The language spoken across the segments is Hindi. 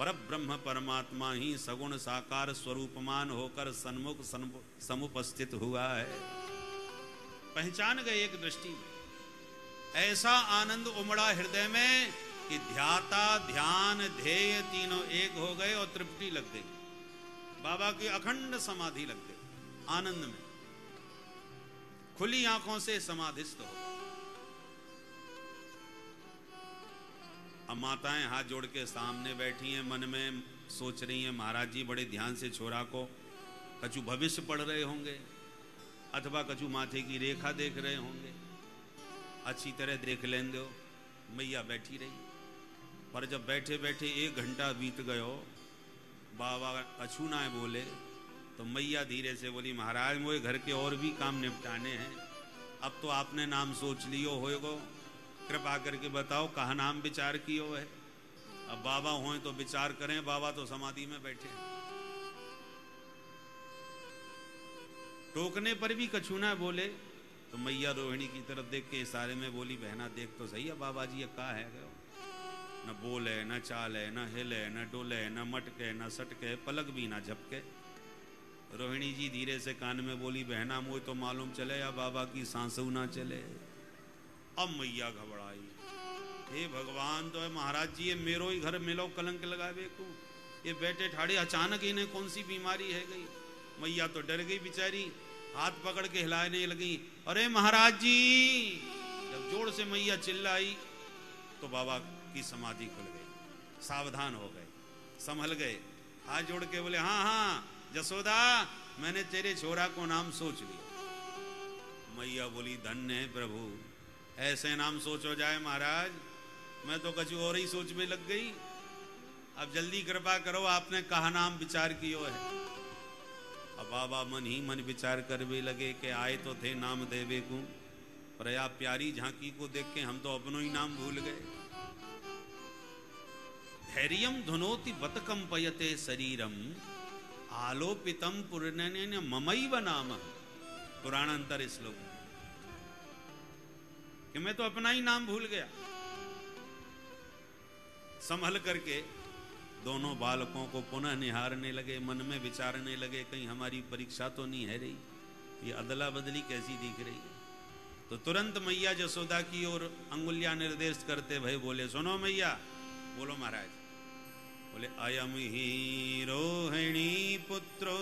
पर ब्रह्म परमात्मा ही सगुण साकार स्वरूपमान होकर सन्मुख समुपस्थित हुआ है। पहचान गए एक दृष्टि में। ऐसा आनंद उमड़ा हृदय में कि ध्याता, ध्यान, ध्येय तीनों एक हो गए और तृप्ति लग गई। बाबा की अखंड समाधि लग गई आनंद में। खुली आँखों से समाधिस्थ हो अब माताएँ हाथ जोड़ के सामने बैठी हैं, मन में सोच रही हैं, महाराज जी, बड़े ध्यान से छोरा को कछु भविष्य पढ़ रहे होंगे अथवा कछु माथे की रेखा देख रहे होंगे। अच्छी तरह देख लें दो मैया बैठी रही। पर जब बैठे बैठे एक घंटा बीत गयो, बाबा कछु ना बोले तो मैया धीरे से बोली, महाराज, मुझे घर के और भी काम निपटाने हैं। अब तो आपने नाम सोच लियो होएगो कृपा करके बताओ, कहा नाम विचार कियो है? अब बाबा हो तो विचार करें, बाबा तो समाधि में बैठे टोकने पर भी कछु ना बोले तो मैया रोहिणी की तरफ़ देख के इशारे में बोली, बहना, देख तो सही है, बाबा जी, ये कहा है? गयो न बोले न चाले न हिले न डोले न मटके न सटके पलक भी ना झपके। रोहिणी जी धीरे से कान में बोली, बहना मुझे तो मालूम चले, या बाबा की सांसू ना चले। अब मैया घबराई। हे भगवान तो है महाराज जी, ये मेरो ही घर मिलो, कलंक लगावे को ये बैठे ठाड़े, अचानक इन्हें कौन सी बीमारी है गई? मैया तो डर गई बेचारी, हाथ पकड़ के हिलाने लगी। अरे महाराज जी, जब ज़ोर से मैया चिल्लाई तो बाबा की समाधि खुल गई। सावधान हो गए, संभल गए। हाथ जोड़ के बोले हाँ हाँ जसोदा, मैंने तेरे छोरा को नाम सोच लिया। मैया बोली, धन्य है प्रभु ऐसे नाम सोचो जाए महाराज। मैं तो कछु और ही सोच में लग गई। अब जल्दी कृपा करो, आपने कहा नाम विचार कियो है। अब बाबा मन ही मन विचार कर भी लगे कि आए तो थे नाम देवे को। पर प्रया प्यारी झांकी को देख के हम तो अपनों ही नाम भूल गए। धैर्यम धुनोति बतकम पयते शरीरम, आलोपितम पुरन ममैव नाम। पुराणांतर श्लोक कि मैं तो अपना ही नाम भूल गया। संभल करके दोनों बालकों को पुनः निहारने लगे, मन में विचारने लगे, कहीं हमारी परीक्षा तो नहीं है रही। ये अदला बदली कैसी दिख रही है? तो तुरंत मैया जसोदा की ओर अंगुलिया निर्देश करते भय बोले, सुनो मैया। बोलो महाराज। बोले, अयम ही रोहिणी पुत्रो।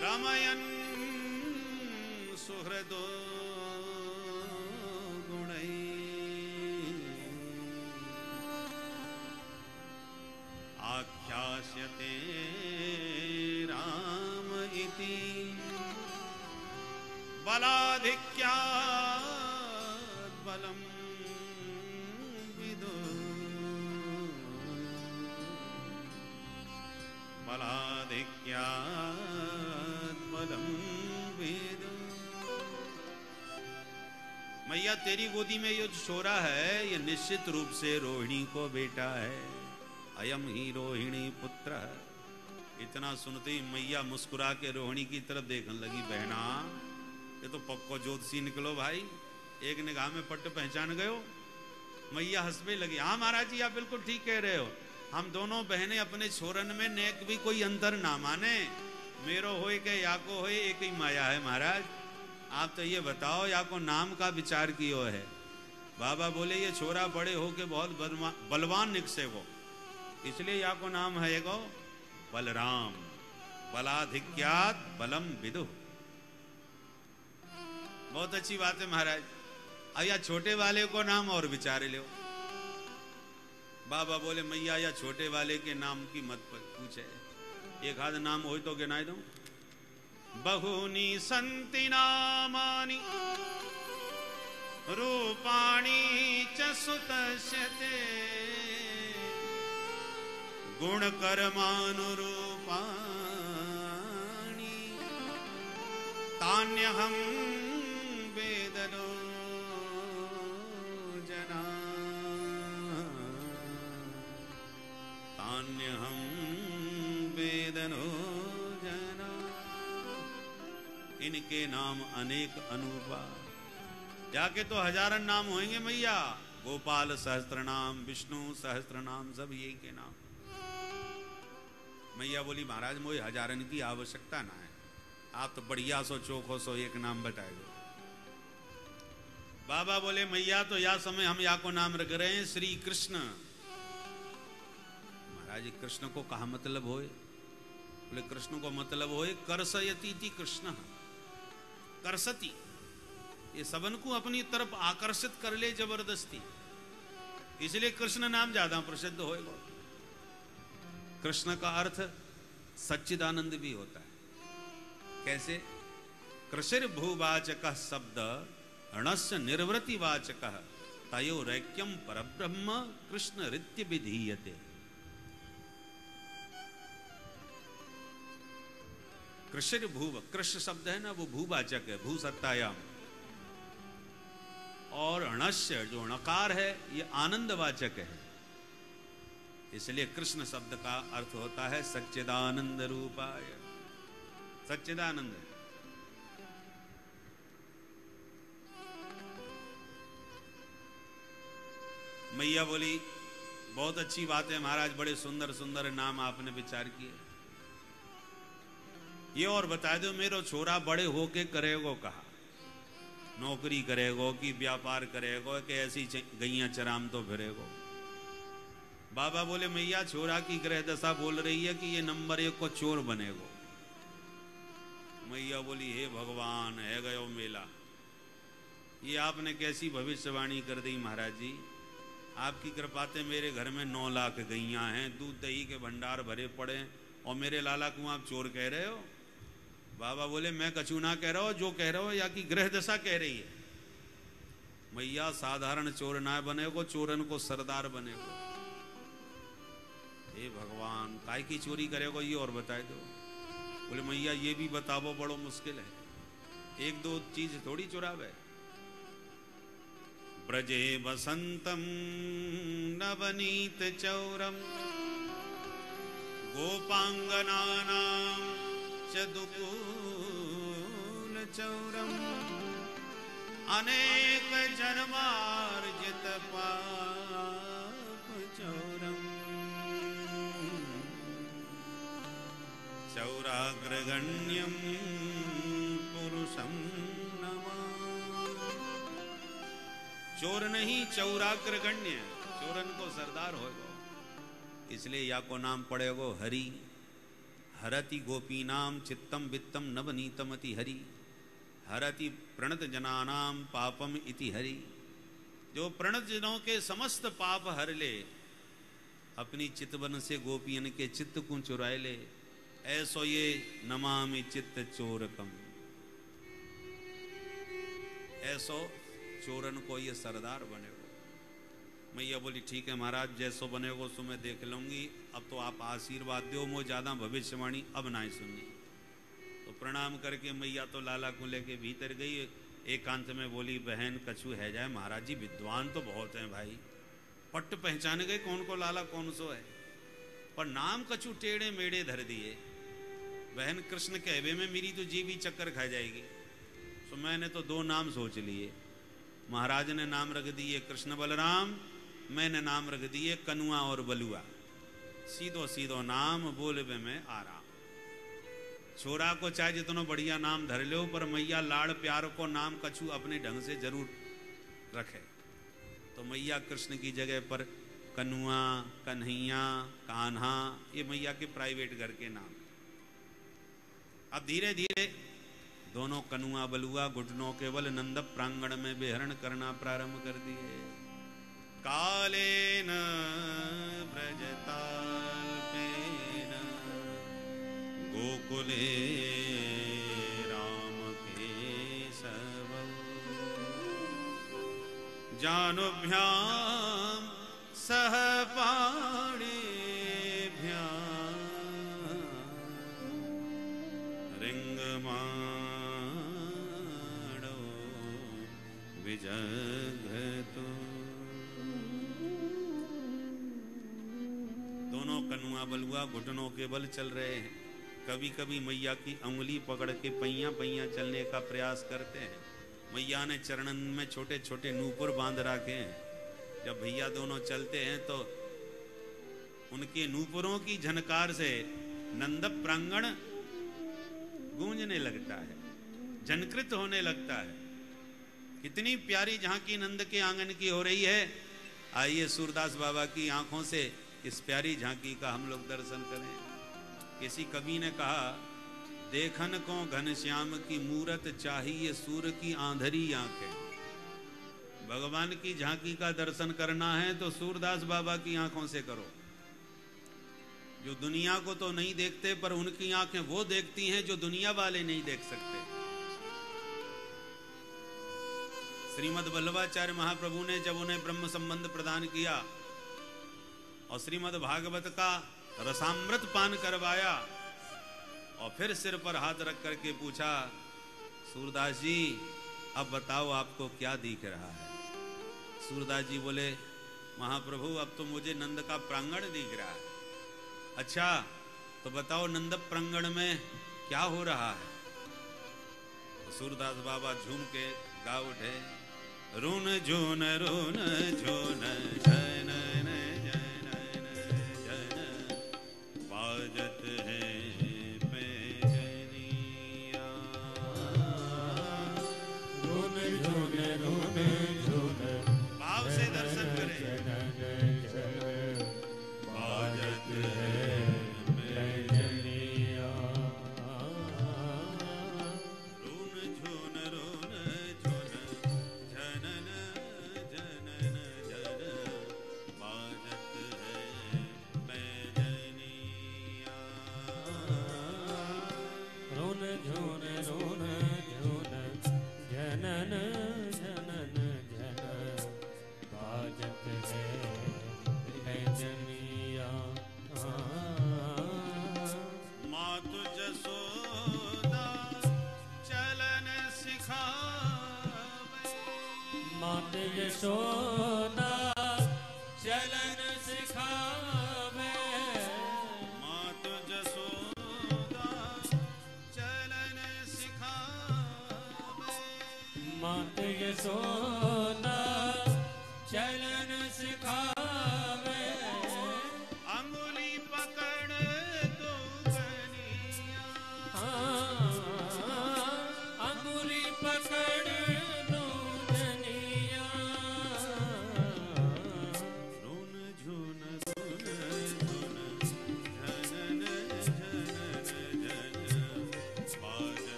रामायण सुहृदो। आख्यास्यते राम इति। बलाधिक्या बलम विदु। बलाधिक्या बलम विदु। मैया, तेरी गोदी में ये छोरा है, ये निश्चित रूप से रोहिणी को बेटा है। अयम ही रोहिणी पुत्र इतना सुनते ही मैया मुस्कुरा के रोहिणी की तरफ़ देखने लगी, बहना, ये तो पक्को ज्योतिषी निकलो भाई। एक निगाह में पट्ट पहचान गयो? मैया हंसने लगी हाँ महाराज जी, आप बिल्कुल ठीक कह रहे हो। हम दोनों बहनें अपने छोरन में नेक भी कोई अंतर ना माने। मेरो होए के या को होए, एक ही माया है महाराज। आप तो ये बताओ या को नाम का विचार कियो है? बाबा बोले, ये छोरा बड़े हो के बहुत बलवान निकसे वो। इसलिए या को नाम है गो बलराम। बलाधिक्यात बलम विदु। बहुत अच्छी बात है महाराज। अब या छोटे वाले को नाम और विचारे लो। बाबा बोले, मैया, या छोटे वाले के नाम की मत पूछे। एक हाथ नाम हो तो गिनाए दो। बहुनी संति नामानी, रूपाणी च सुतस्यते। गुणकर्मानुरूपाणि तान्यहं वेदनो जना। वेदनो जना। इनके नाम अनेक अनुपा। जाके तो हजारन नाम होंगे मैया। गोपाल सहस्त्र नाम विष्णु सहस्त्र नाम सब यही के नाम। मैया बोली, महाराज मोहे हजारन की आवश्यकता ना है। आप तो बढ़िया सो, चोखो सो, एक नाम बताए दो। बाबा बोले, मैया तो या समय हम या को नाम रख रहे हैं, श्री कृष्ण। महाराज कृष्ण को कहा मतलब होए? बोले, कृष्ण को मतलब होए करसयती कृष्ण। करसती ये सबन को अपनी तरफ़ आकर्षित कर ले ज़बरदस्ती। इसलिए कृष्ण नाम ज़्यादा प्रसिद्ध होएगा। कृष्ण का अर्थ सच्चिदानंद भी होता है। कैसे? कृषिर भूवाचक शब्द णस्य निर्वृतिवाचक, तयो रैक्यम परब्रह्म कृष्ण रित्य विधीयते। कृषिर भूव कृष्ण शब्द है ना, वो भूवाचक है भू सत्तायाम और अणस्य जो अणकार है, ये आनंदवाचक है। इसलिए कृष्ण शब्द का अर्थ होता है सच्चिदानंद रूपाय। सच्चिदानंद। मैया बोली, बहुत अच्छी बात है महाराज, बड़े सुंदर सुंदर नाम आपने विचार किए। ये और बता दो, मेरो छोरा बड़े होके करेगो कहा? नौकरी करेगो कि व्यापार करेगो कि ऐसी गैया चराम तो फिरेगो? बाबा बोले, मैया छोरा की ग्रह दशा बोल रही है कि ये नंबर एक को चोर बनेगो? मैया बोली, हे भगवान, है गयो मेला। ये आपने कैसी भविष्यवाणी कर दी महाराज? जी आपकी कृपाते मेरे घर में नौ लाख गैया हैं, दूध दही के भंडार भरे पड़े और मेरे लाला को आप चोर कह रहे हो? बाबा बोले, मैं कछु ना कह रहा हूँ, जो कह रहा हो, या कि ग्रह दशा कह रही है? मैया, साधारण चोर ना बनेगो, चोरन को सरदार बनेगो। हे भगवान, काय की चोरी करेगा ये और बताए दो। बोले, मैया, ये भी बताओ, बड़ो मुश्किल है। एक दो चीज़ थोड़ी चुरावे। ब्रजे वसंतम नवनीत चौरम, गोपांगनानाम चदुकूल चौरम। अनेक जन्मार्जित चौराग्रगण्यम पुरुषम चोर नहीं, चौराग्रगण्य। चोरन को सरदार होगो इसलिए या को नाम पड़ेगो हरि। हरति गोपी नाम चित्तम वित्तम नवनीतमति हरि। हरति प्रणत जनानाम पापम इति हरि। जो प्रणत जनों के समस्त पाप हर ले, अपनी चितवन से गोपियन के चित्त को चुराए ले। ऐसो ये नमामि चित्त चोरकम। ऐसो चोरन को ये सरदार बनेगो। मैया बोली, ठीक है महाराज, जैसो बनेगो सो मैं देख लूँगी। अब तो आप आशीर्वाद दो मो ज़्यादा भविष्यवाणी अब ना ही सुननी। तो प्रणाम करके मैया तो लाला को लेके भीतर गई। एकांत में बोली, बहन, कछु है जाए, महाराज जी, विद्वान तो बहुत हैं भाई। पट्ट पहचान गए कौन को, लाला कौन सो है। पर नाम कछु टेढ़े मेढ़े धर दिए। बहन कृष्ण कहवे में मेरी तो जीवी चक्कर खा जाएगी। तो मैंने तो दो नाम सोच लिए। महाराज ने नाम रख दिए कृष्ण बलराम, मैंने नाम रख दिए कनुआ और बलुआ। सीधो सीधो नाम बोलबे में आराम। छोरा को चाहे जितना बढ़िया नाम धर लो, पर मैया लाड़ प्यार को नाम कछु अपने ढंग से ज़रूर रखे। तो मैया कृष्ण की जगह पर कनुआ, कन्हैया, कान्हा, ये मैया के प्राइवेट घर के नाम। अब धीरे धीरे दोनों कनुआ बलुआ घुटनों के बल नंद प्रांगण में बेहरण करना प्रारंभ कर दिए। काले न गोकुले राम केशव जानुभ्याम सह दोनों कनुआ बलुआ घुटनों के बल चल रहे हैं। कभी कभी मैया की उंगली पकड़ के पैया पैया चलने का प्रयास करते हैं। मैया ने चरणन में छोटे छोटे नूपुर बाँध रखे हैं। जब भैया दोनों चलते हैं तो उनके नूपुरों की झनकार से नंद प्रांगण गूंजने लगता है। जनकृत होने लगता है। कितनी प्यारी झांकी नंद के आँगन की हो रही है। आइए सूरदास बाबा की आँखों से इस प्यारी झांकी का हम लोग दर्शन करें। किसी कवि ने कहा, देखन को घनश्याम की मूरत चाहिए सूर्य की आंधरी आँखें। भगवान की झांकी का दर्शन करना है तो सूरदास बाबा की आँखों से करो। जो दुनिया को तो नहीं देखते, पर उनकी आँखें वो देखती हैं जो दुनिया वाले नहीं देख सकते। श्रीमद वल्लभाचार्य महाप्रभु ने जब उन्हें ब्रह्म संबंध प्रदान किया और श्रीमद भागवत का रसामृत पान करवाया और फिर सिर पर हाथ रख करके पूछा, सूरदास जी, अब बताओ आपको क्या दिख रहा है? सूरदास जी बोले, महाप्रभु, अब तो मुझे नंद का प्रांगण दिख रहा है। अच्छा तो बताओ नंद प्रांगण में क्या हो रहा है? तो सूरदास बाबा झूम के गा उठे। रुन झून रुन झून जन यशोदा चलन सिखावे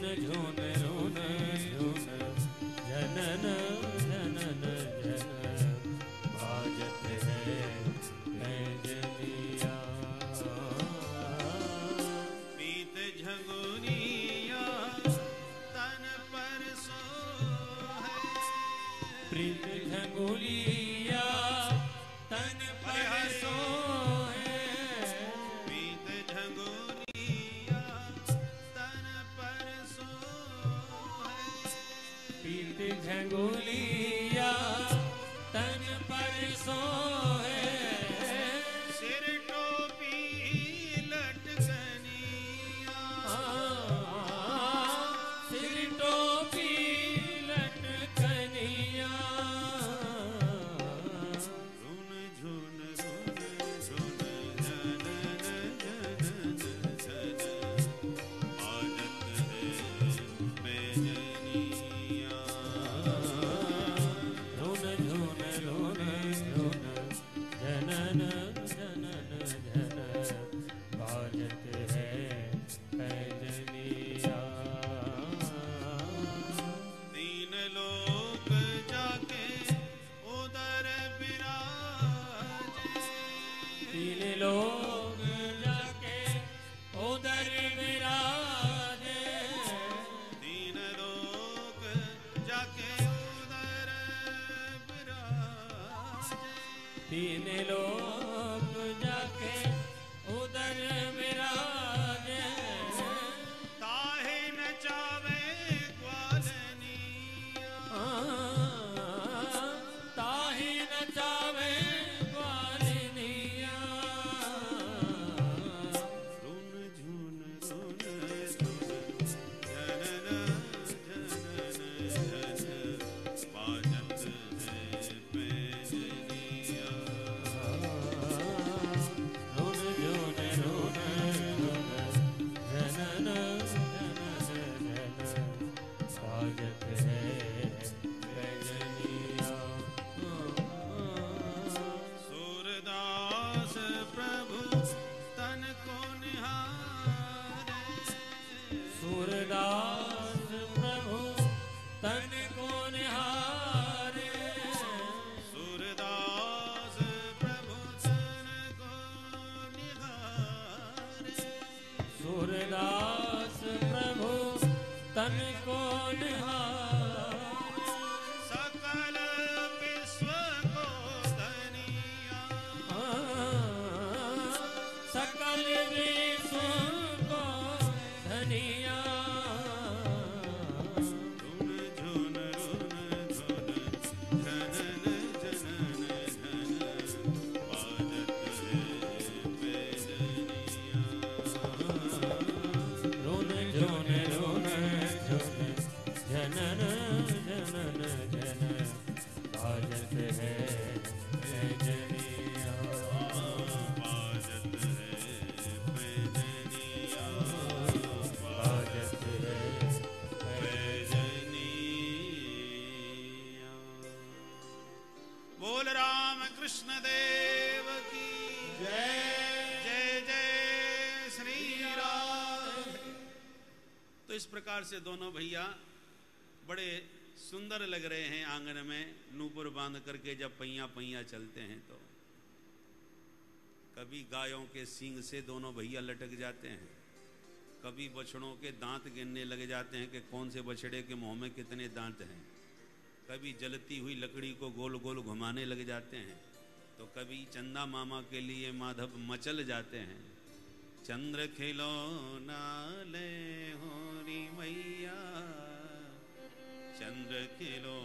ઝૂને पीत झंगुलिया तन पर सोए तीन सूरदास प्रभु तन को प्रकार से दोनों भैया बड़े सुंदर लग रहे हैं आँगन में, नूपुर बाँध करके जब पैया पैया चलते हैं तो। कभी गायों के सींग से दोनों भैया लटक जाते हैं। कभी बछड़ों के दांत गिनने लग जाते हैं कि कौन से बछड़े के मुँह में कितने दांत हैं। कभी जलती हुई लकड़ी को गोल गोल घुमाने लग जाते हैं। तो कभी चंदा मामा के लिए माधव मचल जाते हैं। चंद्र खिलो नाले हो मैया चंद्र किलो